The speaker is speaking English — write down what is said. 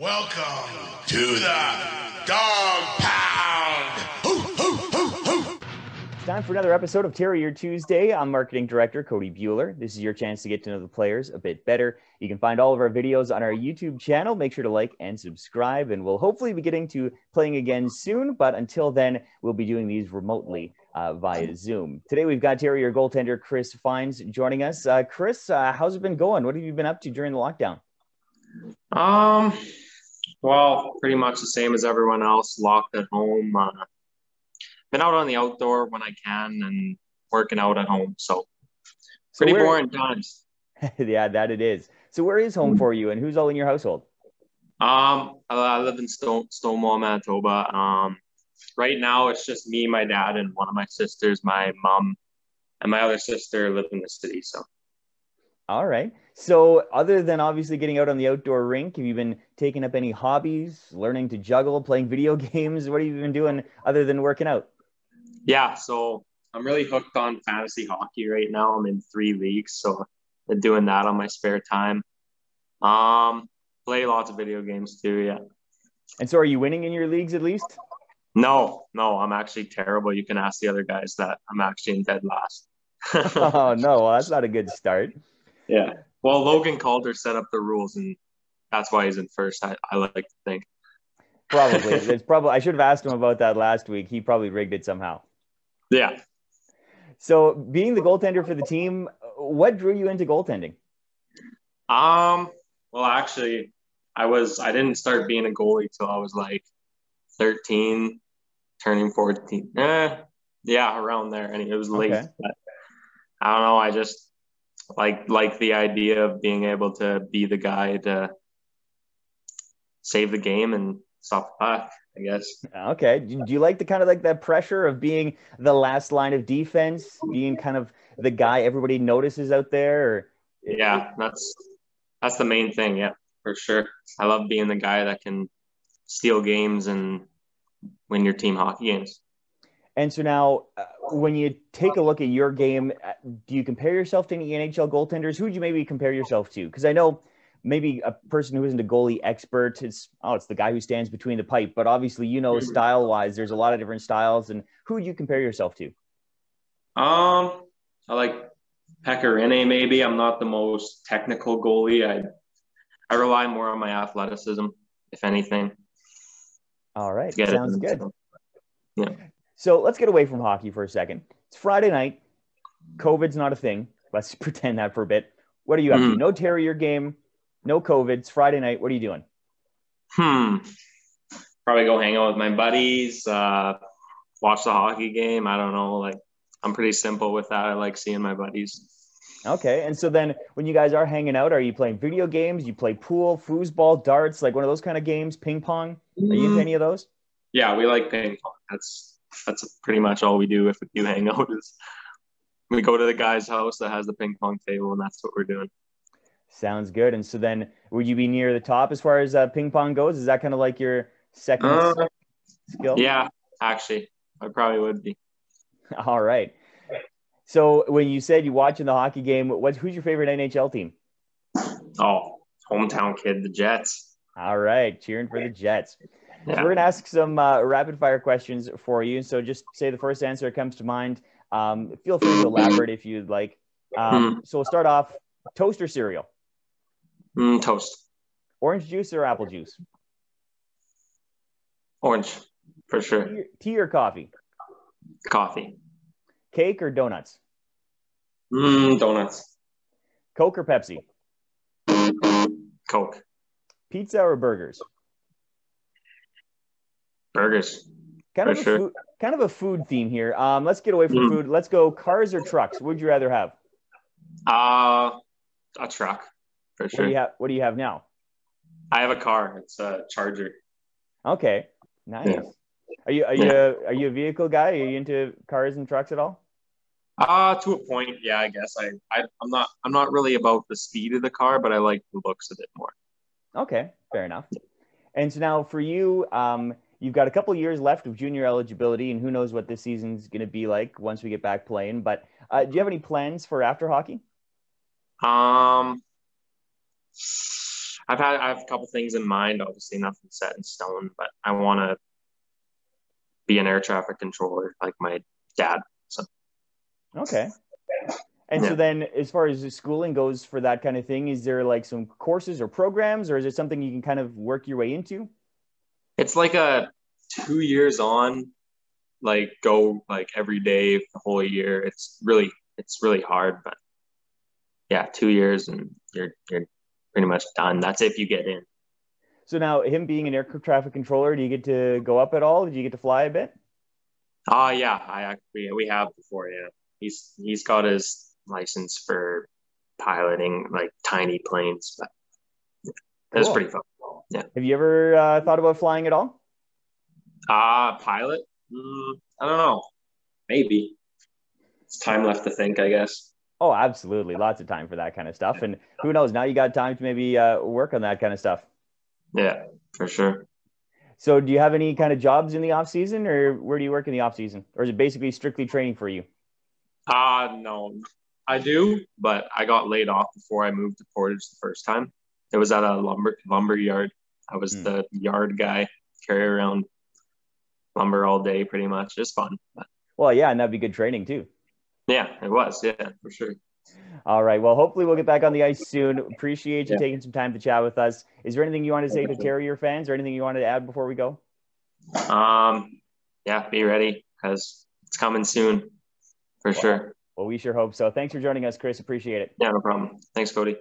Welcome to the Dog Pound. Hoo, hoo, hoo, hoo. It's time for another episode of Terrier Tuesday. I'm marketing director Cody Buhler. This is your chance to get to know the players a bit better. You can find all of our videos on our YouTube channel. Make sure to like and subscribe, and we'll hopefully be getting to playing again soon. But until then, we'll be doing these remotely uh, via Zoom. Today, we've got Terrier goaltender Chris Fines joining us. Uh, Chris, uh, how's it been going? What have you been up to during the lockdown? Um, well, pretty much the same as everyone else, locked at home. Uh, been out on the outdoor when I can and working out at home. So, So pretty where- boring times. yeah, that it is. So, where is home for you, and who's all in your household? Um, I, I live in Stone, Stonewall, Manitoba. Um, right now it's just me, my dad, and one of my sisters. My mom and my other sister live in the city. So, All right. So, other than obviously getting out on the outdoor rink, have you been taking up any hobbies, learning to juggle, playing video games? What have you been doing other than working out? yeah. So I'm really hooked on fantasy hockey right now. I'm in three leagues, so been doing that on my spare time. Um, play lots of video games too. Yeah. And so, are you winning in your leagues at least? No, no, I'm actually terrible. You can ask the other guys that I'm actually in dead last. oh no, well, that's not a good start. yeah. Well, Logan Calder set up the rules, and that's why he's in first. I, I like to think. Probably. It's probably I should have asked him about that last week. He probably rigged it somehow. Yeah. So, being the goaltender for the team, what drew you into goaltending? Um. Well, actually, I was. I didn't start being a goalie till I was like 13, turning 14. Eh, yeah, around there, and it was late. Okay. But I don't know. I just like like the idea of being able to be the guy to save the game and stop the puck. I guess. Ah, okay. Do do you like the kind of like that pressure of being the last line of defense, being kind of the guy everybody notices out there? Or Yeah, that's that's the main thing. Yeah, for sure. I love being the guy that can steal games and win your team hockey games. And so now, uh, when you take a look at your game, uh, do you compare yourself to any NHL goaltenders? Who would you maybe compare yourself to? Because I know maybe a person who isn't a goalie expert is oh, it's the guy who stands between the pipe. But obviously, you know, Mhm. style wise, there's a lot of different styles. And who would you compare yourself to? Um, I like Pekka Rinne. Maybe I'm not the most technical goalie. I I rely more on my athleticism, if anything. All right, to get it sounds done. So let's get away from hockey for a second. It's Friday night. COVID's not a thing. Let's pretend that for a bit. What are you up to? Mhm. No Terrier game, no COVID. It's Friday night. What are you doing? Hmm. Probably go hang out with my buddies. Uh, watch the hockey game. I don't know. Like I'm pretty simple with that. I like seeing my buddies. Okay. And so then when you guys are hanging out, are you playing video games? You play pool, foosball, darts, like one of those kind of games, ping pong? Are you into any of those? Yeah, we like ping pong. That's that's pretty much all we do if we do hang out is we go to the guy's house that has the ping pong table and that's what we're doing. Sounds good. And so then would you be near the top as far as uh, ping pong goes? Is that kind of like your second Uh, skill? yeah, actually, I probably would be. All right. So when you said you watching the hockey game, what who's your favorite NHL team? Oh, hometown kid, the Jets. All right, cheering for the Jets. So Yeah. we're gonna ask some uh, rapid fire questions for you. So just say the first answer that comes to mind. Um, feel free to elaborate if you'd like. Um, so we'll start off: toast or cereal, Mm, toast, orange juice or apple juice, orange, for sure. tea, tea or coffee, Coffee, cake or donuts, mm, donuts, Coke or Pepsi, Coke, pizza or burgers. Burgers. Kind of a sure. food, kind of a food theme here. Um, let's get away from Mm. food. Let's go cars or trucks. What would you rather have? Uh, a truck, for What do sure. you have? What do you have now? I have a car. It's a Charger. Okay, nice. Yeah. Are you are you a, are you a vehicle guy? Are you into cars and trucks at all? Uh, to a point, yeah. I guess I, I I'm not I'm not really about the speed of the car, but I like the looks of it more. Okay, fair enough. And so now for you, um, you've got a couple years left of junior eligibility, and who knows what this season's going to be like once we get back playing. But uh, do you have any plans for after hockey? Um, I've had I have a couple things in mind. Obviously, nothing set in stone, but I want to be an air traffic controller like my dad. So Okay. And Yeah. so then, as far as the schooling goes for that kind of thing, is there like some courses or programs, or is it something you can kind of work your way into? It's like a two years on, like go like every day the whole year. It's really it's really hard, but yeah, two years and you're you're pretty much done. That's if you get in. So now, him being an air traffic controller, do you get to go up at all? Do you get to fly a bit? Oh yeah, I actually we have before. Yeah, he's he's got his license for piloting like tiny planes, but yeah, it was Cool. pretty fun. Yeah. Have you ever uh, thought about flying at all? Ah, pilot? Mm, I don't know. Maybe it's time left to think. I guess. Oh, absolutely. Lots of time for that kind of stuff. And who knows? Now you got time to maybe uh, work on that kind of stuff. Yeah, for sure. So, do you have any kind of jobs in the off season, or where do you work in the off season, or is it basically strictly training for you? Ah, no, I do, but I got laid off before I moved to Portage the first time. It was at a lumber lumber yard. I was Hmm. the yard guy, carry around lumber all day, pretty much. It's fun. Well, yeah, and that'd be good training too. yeah, it was. Yeah, for sure. All right. Well, hopefully we'll get back on the ice soon. Appreciate you Yeah. taking some time to chat with us. Is there anything you want to say to Terrier fans, or anything you wanted to add before we go? Um, yeah, be ready because it's coming soon, for sure. Well, we sure hope so. Thanks for joining us, Chris. Appreciate it. Yeah, no problem. Thanks, Cody.